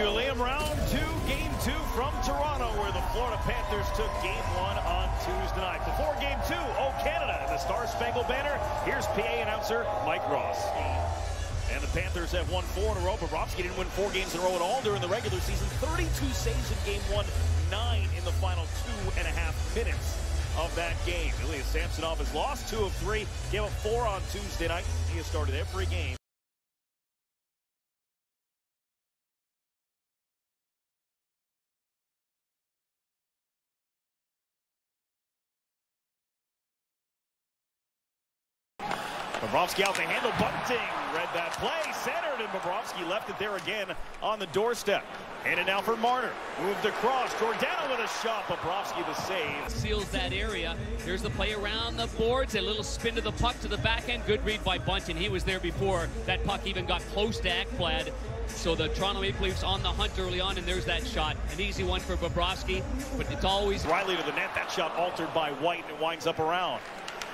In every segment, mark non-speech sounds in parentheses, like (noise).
you, Liam. Round two, game two from Toronto, where the Florida Panthers took game one on Tuesday night. Before game two, oh, Canada, and the Star Spangled Banner. Here's PA announcer Mike Ross. And the Panthers have won four in a row. but Bobrovsky didn't win four games in a row at all during the regular season. 32 saves in game one, nine in the final two and a half minutes of that game. Ilya Samsonov has lost two of three, gave up four on Tuesday night. He has started every game. Bobrovsky out the handle, bunting, read that play, centered, and Bobrovsky left it there again on the doorstep. Handed now for Marner, moved across, Giordano with a shot, Bobrovsky the save. Seals that area. Here's the play around the boards, a little spin to the puck to the back end, good read by Bunting. He was there before that puck even got close to Ekblad. So the Toronto Maple Leafs on the hunt early on, and there's that shot. An easy one for Bobrovsky, but it's always... Rielly to the net, that shot altered by White, and it winds up around.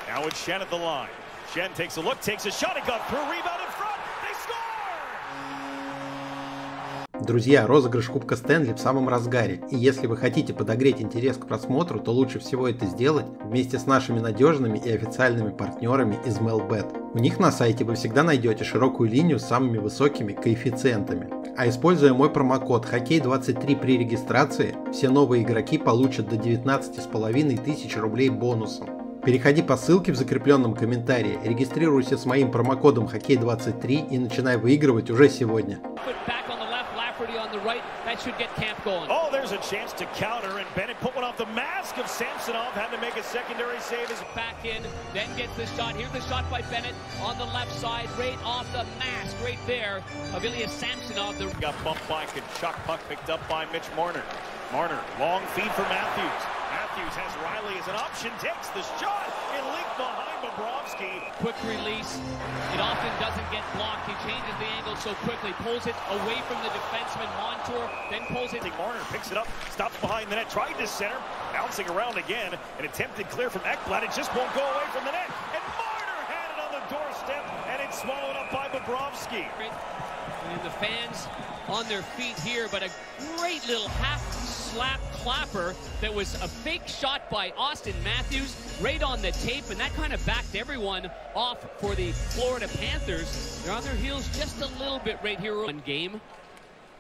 Now it's Schenn at the line. Schenn takes a look, takes a shot, it got through, rebound in front, they score! Друзья, розыгрыш Кубка Стэнли в самом разгаре, и если вы хотите подогреть интерес к просмотру, то лучше всего это сделать вместе с нашими надежными и официальными партнерами из MailBet. У них на сайте вы всегда найдете широкую линию с самыми высокими коэффициентами. А используя мой промокод Хоккей23 при регистрации, все новые игроки получат до 19,5 тысяч рублей бонусом. Переходи по ссылке в закрепленном комментарии, регистрируйся с моим промокодом Хоккей23 и начинай выигрывать уже сегодня. Marner, long feed for Matthews. Matthews has Rielly as an option, takes the shot, and linked behind Bobrovsky. Quick release. It often doesn't get blocked. He changes the angle so quickly, pulls it away from the defenseman Montour, then pulls it. Marner picks it up, stops behind the net, tried to center, bouncing around again, an attempted clear from Ekblad. It just won't go away from the net, and Marner had it on the doorstep, and it's swallowed up by Bobrovsky. And the fans on their feet here, but a great little half slap clapper that was a fake shot by Austin Matthews right on the tape, and that kind of backed everyone off for the Florida Panthers. They're on their heels just a little bit right here on game.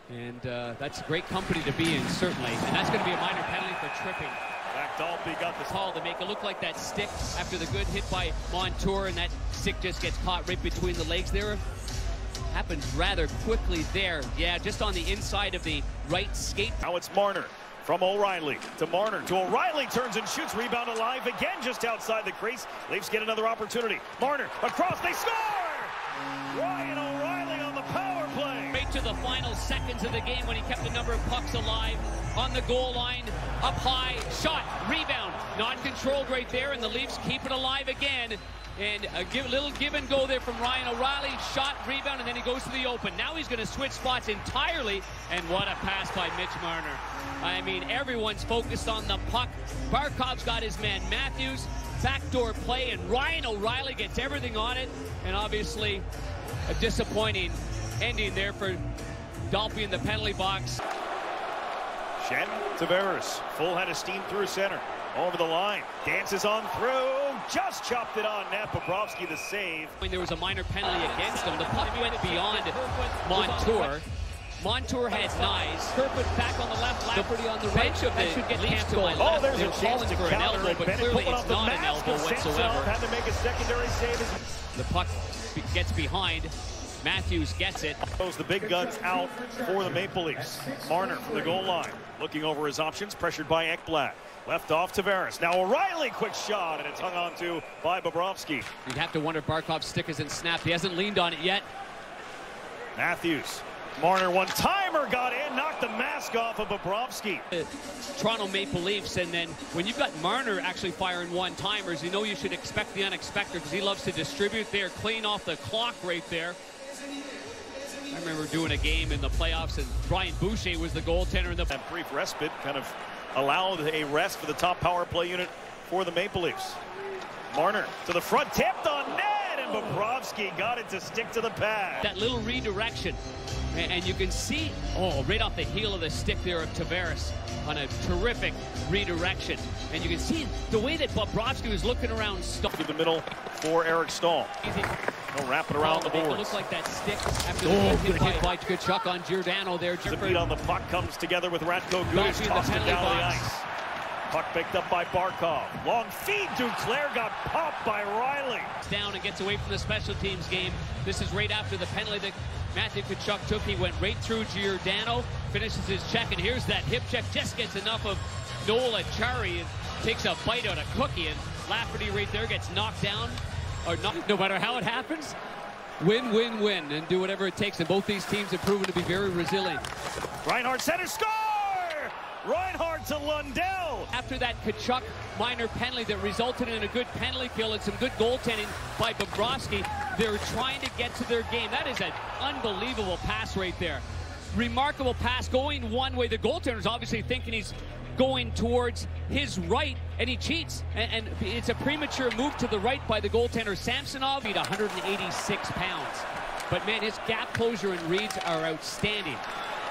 And uh, that's great company to be in, certainly. And that's going to be a minor penalty for tripping. Back Dalby got the call to make it look like that stick after the good hit by Montour, and that stick just gets caught right between the legs there happens rather quickly there. Yeah, just on the inside of the right skate. Now it's Marner from O'Reilly to Marner to O'Reilly turns and shoots rebound alive again just outside the crease. Leafs get another opportunity. Marner across they score! Ryan O'Reilly on the power play. Right to the final seconds of the game when he kept the number of pucks alive on the goal line. Up high shot rebound. Not controlled right there and the Leafs keep it alive again and a give, little give and go there from Ryan O'Reilly. Shot, rebound, and then he goes to the open. Now he's going to switch spots entirely. And what a pass by Mitch Marner. I mean, everyone's focused on the puck. Barkov's got his man Matthews. Backdoor play, and Ryan O'Reilly gets everything on it. And obviously, a disappointing ending there for Dalby in the penalty box. Schenn Tavares, full head of steam through center. Over the line, dances on through, just chopped it on net. Bobrovsky the save. When there was a minor penalty against him, the puck went beyond Montour. Montour had nice. Kerfoot back on the left, Lafferty on the right. Bench of that should get Leafs to my left. left. Oh, there's They're a chance calling to for an elbow, but Bennett clearly it's not an elbow whatsoever. Had to make a secondary save. The puck gets behind. Matthews gets it. Goes the big guns out for the Maple Leafs. Marner from the goal line, looking over his options, pressured by Ekblad. Left off Tavares. Now O'Reilly, quick shot, and it's hung on to by Bobrovsky. You'd have to wonder if Barkov's stick isn't snapped. He hasn't leaned on it yet. Matthews. Marner one timer got in, knocked the mask off of Bobrovsky. Toronto Maple Leafs, and then when you've got Marner actually firing one timers, you know you should expect the unexpected because he loves to distribute there, clean off the clock right there. I remember doing a game in the playoffs, and Brian Boucher was the goaltender in the. That brief respite kind of allowed a rest for the top power play unit for the Maple Leafs. Marner to the front, tipped on net, and Bobrovsky got it to stick to the pad. That little redirection. And you can see, oh, right off the heel of the stick there of Tavares on a terrific redirection. And you can see the way that Bobrovsky was looking around. To the middle for Eric Staal. Easy. No wrap it around oh, the board. It looks like that stick after oh, the hit by, hit by Tkachuk on Giordano there. The beat on the puck comes together with Radko Gudas tossed it down box. the ice. Puck picked up by Barkov. Long feed. Duclair got popped by Rielly. Down and gets away from the special teams game. This is right after the penalty that Matthew Tkachuk took. He went right through Giordano, finishes his check, and here's that hip check. Just gets enough of Noel Acciari and takes a bite out of Cookie, and Lafferty right there gets knocked down. Or not, no matter how it happens, win, win, win, and do whatever it takes. And both these teams have proven to be very resilient. Reinhart center score! Reinhart to Lundell. After that Tkachuk minor penalty that resulted in a good penalty kill and some good goaltending by Bobrovsky, they're trying to get to their game. That is an unbelievable pass right there. Remarkable pass going one way. The goaltender's obviously thinking he's going towards his right, and he cheats. And, and, it's a premature move to the right by the goaltender Samsonov. He's 186 pounds. But man, his gap closure and reads are outstanding.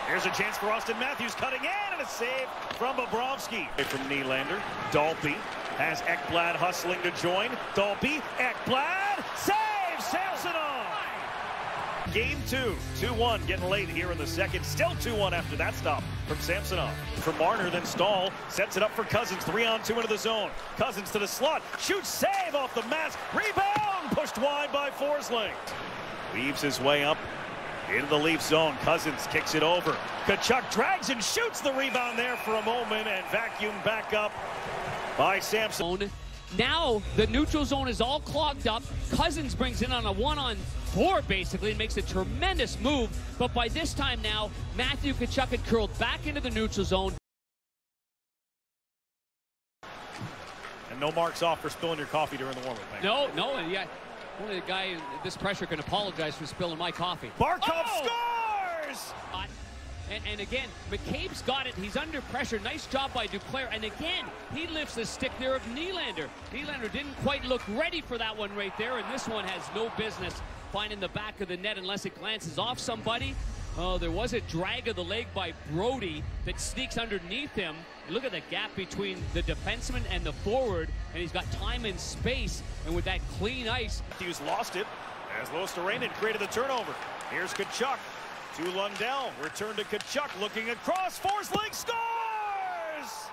Here's a chance for Austin Matthews cutting in and a save from Bobrovsky. From Nylander, Dalby has Ekblad hustling to join. Dalby, Ekblad, save Samsonov! Game two, 2-1, getting late here in the second. Still 2-1 after that stop from Samsonov. From Marner, then Staal sets it up for Cousins. Three on two into the zone. Cousins to the slot, shoots, save off the mask, rebound, pushed wide by Forsling. Weaves his way up into the Leaf zone. Cousins kicks it over. Tkachuk drags and shoots the rebound there for a moment and vacuum back up by Samson. Now the neutral zone is all clogged up. Cousins brings in on a one-on four basically and makes a tremendous move. But by this time now, Matthew Tkachuk had curled back into the neutral zone. And no marks off for spilling your coffee during the warm-up. No, no, yeah. Only the guy in this pressure can apologize for spilling my coffee. Barkov oh! scores! And, again, McCabe's got it. He's under pressure. Nice job by Duclair. And again, he lifts the stick there of Nylander. Nylander didn't quite look ready for that one right there. And this one has no business finding the back of the net unless it glances off somebody. Oh, there was a drag of the leg by Brodie that sneaks underneath him. Look at the gap between the defenseman and the forward, and he's got time and space. And with that clean ice, Hughes lost it as Luostarinen created the turnover. Here's Tkachuk to Lundell. Return to Tkachuk, looking across. Forsling scores!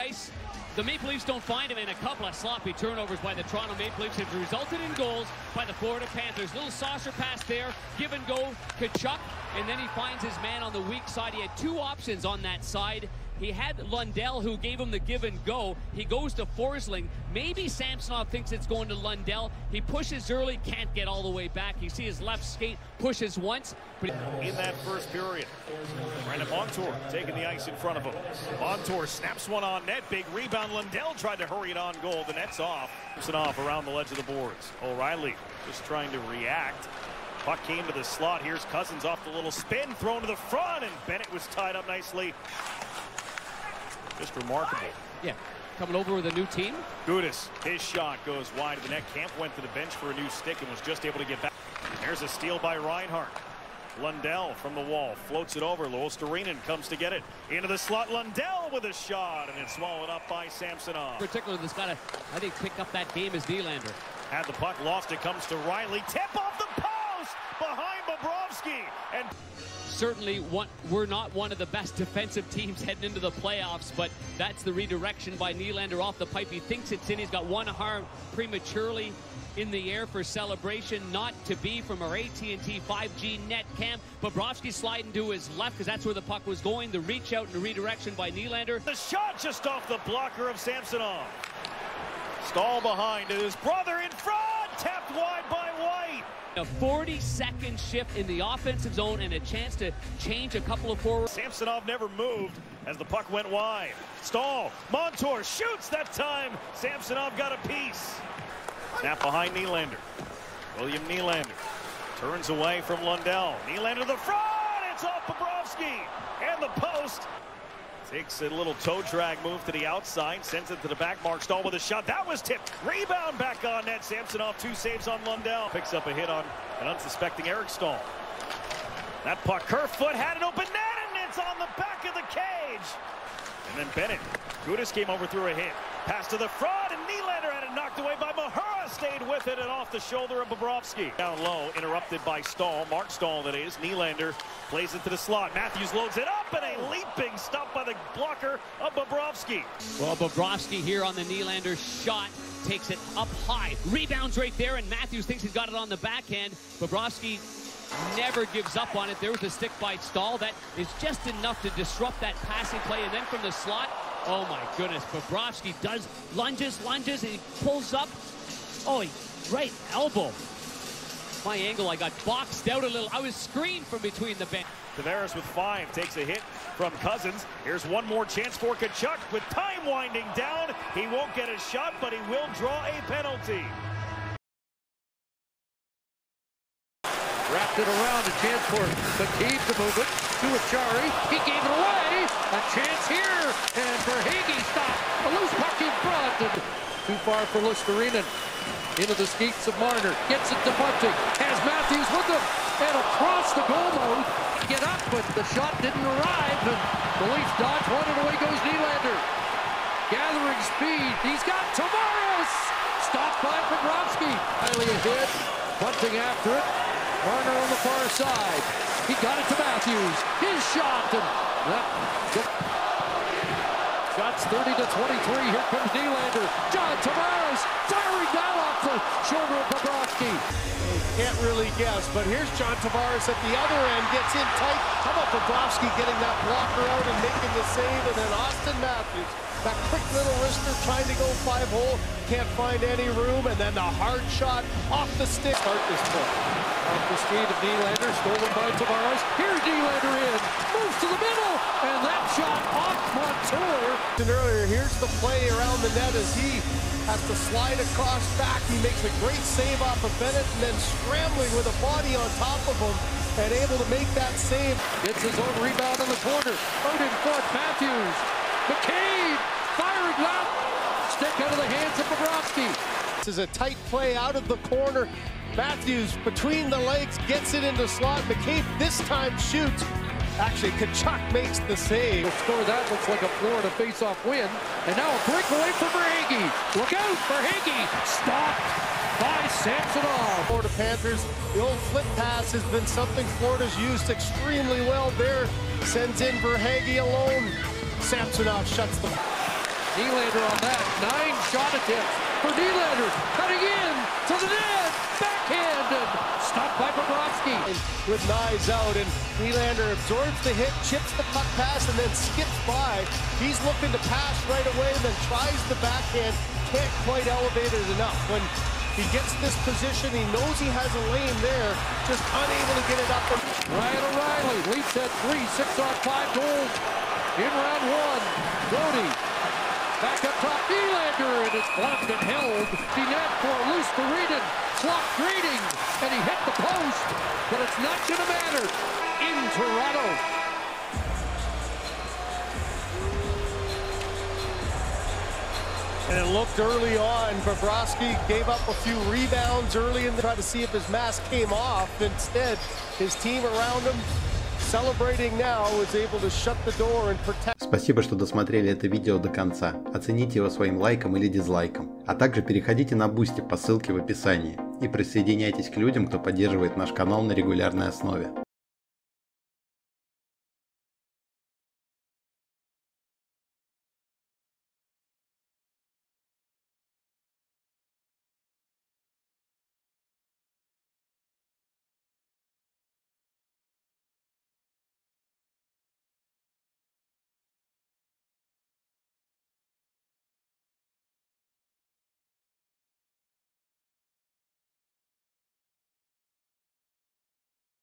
Ice. The Maple Leafs don't find him in a couple of sloppy turnovers by the Toronto Maple Leafs have resulted in goals by the Florida Panthers. Little saucer pass there, give and go, Tkachuk, and then he finds his man on the weak side. He had two options on that side. He had Lundell who gave him the give and go. He goes to Forsling. Maybe Samsonov thinks it's going to Lundell. He pushes early, can't get all the way back. You see his left skate pushes once. But in that first period, Brandon Montour taking the ice in front of him. Montour snaps one on net. Big rebound. Lundell tried to hurry it on goal. The net's off. Samsonov around the ledge of the boards. O'Reilly just trying to react. Puck came to the slot. Here's Cousins off the little spin, thrown to the front, and Bennett was tied up nicely just remarkable. Yeah, coming over with a new team. Gudas, his shot goes wide of the net. Kampf went to the bench for a new stick and was just able to get back. There's a steal by Reinhart. Lundell from the wall floats it over. Luostarinen comes to get it into the slot. Lundell with a shot, and it's swallowed up by Samsonov. Particularly, that's got to, I think, pick up that game as Nylander. Had the puck lost. It comes to Rielly. Tip off the And certainly one, we're not one of the best (laughs) defensive teams heading into the playoffs, but that's the redirection by Nylander off the pipe. He thinks it's in. He's got one arm prematurely in the air for celebration, not to be from our AT&T 5G net camp. Bobrovsky sliding to his left because that's where the puck was going. The reach out and the redirection by Nylander. The shot just off the blocker of Samsonov. Staal behind his brother in front, tapped wide by. A 40-second shift in the offensive zone and a chance to change a couple of forwards. Samsonov never moved as the puck went wide. Staal, Montour shoots that time. Samsonov got a piece. Snap behind Nylander. William Nylander turns away from Lundell. Nylander to the front. It's off Bobrovsky and the post. Takes a little toe drag move to the outside, sends it to the back. Marc Staal with a shot. That was tipped. Rebound back on net. Samsonov two saves on Lundell. Picks up a hit on an unsuspecting Eric Staal. That puck, Kerfoot had an open net, and it's on the back of the cage. And then Bennett. Gudas came over through a hit. Pass to the front, and Nylander had it knocked away by Mahura. Stayed with it and off the shoulder of Bobrovsky. Down low, interrupted by Staal. Marc Staal, that is. Nylander plays it to the slot. Matthews loads it up, and a leaping stop by the blocker of Bobrovsky. Well, Bobrovsky here on the Nylander shot takes it up high. Rebounds right there, and Matthews thinks he's got it on the backhand. Bobrovsky never gives up on it. There was a stick by Staal. That is just enough to disrupt that passing play. And then from the slot, oh my goodness, Bobrovsky does lunges, lunges, and he pulls up. Oh, he, right elbow. My angle, I got boxed out a little. I was screened from between the bench. Tavares with five takes a hit from Cousins. Here's one more chance for Tkachuk with time winding down. He won't get a shot, but he will draw a penalty. Wrapped it around, a chance for McCabe to move it to Acciari. He gave it away. A chance here, and Verhaeghe stopped. A loose puck in front, and too far for Luostarinen. Into the skates of Marner. Gets it to Bunting. Has Matthews with him. And across the goal mouth. Get up, but the shot didn't arrive. And the Leafs dodge one, and away goes Nylander. Gathering speed. He's got Tavares. Stopped by Bobrovsky. Highly hit. Bunting after it. Marner on the far side. He got it to Matthews. His shot. And that, shots 30 to 23. Here comes Nylander. John Tavares firing down off the shoulder of Bobrovsky. Can't really guess, but here's John Tavares at the other end. Gets in tight. How about Bobrovsky getting that blocker out and making the save? And then Austin Matthews. That quick little wrister trying to go five hole. Can't find any room. And then the hard shot off the stick. Start this. Off the skate of Nylander, stolen by Tavares. Here Nylander in, moves to the middle, and that shot off Montour. And earlier, here's the play around the net as he has to slide across back. He makes a great save off of Bennett, and then scrambling with a body on top of him, and able to make that save. Gets his own rebound in the corner. Out in front, Matthews. McCabe firing up. Stick out of the hands of Bobrovsky. This is a tight play out of the corner. Matthews between the legs gets it into slot. McCabe this time shoots. Actually, Tkachuk makes the save. The score that looks like a Florida face-off win. And now a breakaway for Verhaeghe. Look out, Verhaeghe stopped by Samsonov. Florida Panthers, the old flip pass has been something Florida's used extremely well there. Sends in Verhaeghe alone. Samsonov shuts them. Nylander on that. Nine shot attempts for Nylander. Cutting in to the net. Backhand and stopped by Bobrovsky. With knives out and Nylander absorbs the hit, chips the puck pass and then skips by. He's looking to pass right away and then tries the backhand. Can't quite elevate it enough. When he gets this position, he knows he has a lane there, just unable to get it up. Ryan O'Reilly leads at three, six on five goals in round one. Brodie Back up top, Nylander, and it's blocked and held. Net for Luostarinen. Clock grading, and he hit the post, but it's not going to matter in Toronto. And it looked early on. Bobrovsky gave up a few rebounds early and tried to see if his mask came off. Instead, his team around him celebrating now was able to shut the door and protect. Спасибо, что досмотрели это видео до конца. Оцените его своим лайком или дизлайком. А также переходите на Бусти по ссылке в описании и присоединяйтесь к людям, кто поддерживает наш канал на регулярной основе.